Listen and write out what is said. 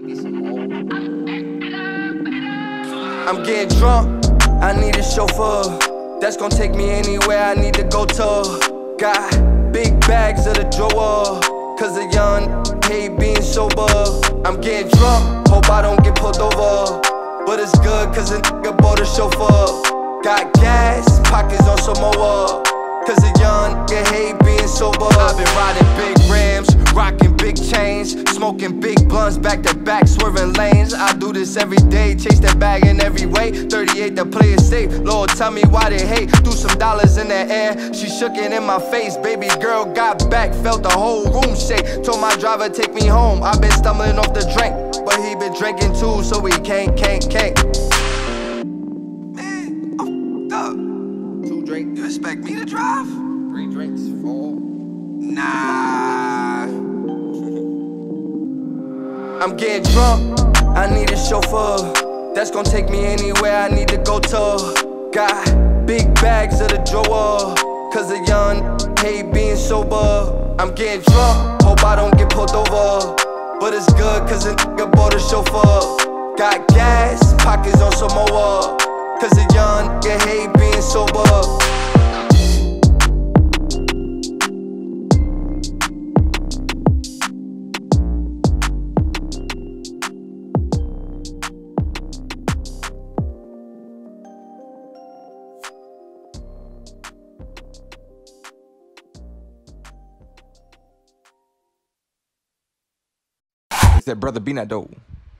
I'm getting drunk, I need a chauffeur. That's gonna take me anywhere I need to go to. Got big bags of the drawer. Cause a young hate being sober. I'm getting drunk, hope I don't get pulled over. Smoking big blunts back to back, swerving lanes. I do this every day, chase that bag in every way. 38 to play it safe. Lord, tell me why they hate. Threw some dollars in the air, she shook it in my face. Baby girl got back, felt the whole room shake. Told my driver take me home. I've been stumbling off the drink, but he been drinking too, so we can't, can't, can't. Man, I'm up. Two drinks. You expect me to drive? Three drinks, four. Nah. I'm getting drunk. I need a chauffeur. That's gonna take me anywhere I need to go to. Got big bags of the drawer. Cause a young hate being sober. I'm getting drunk. Hope I don't get pulled over. But it's good cause a nigga bought a chauffeur. Got gas, pockets on more. Cause a young nigga hate being sober. Said, brother, be not dope.